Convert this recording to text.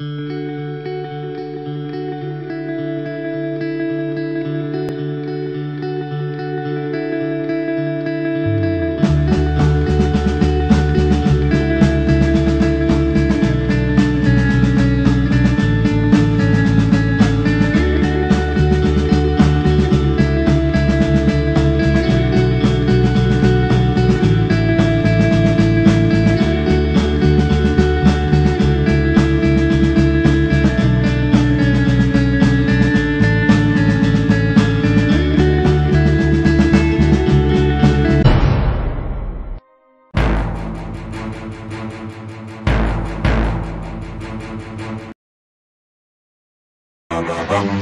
Mm-hmm. Bum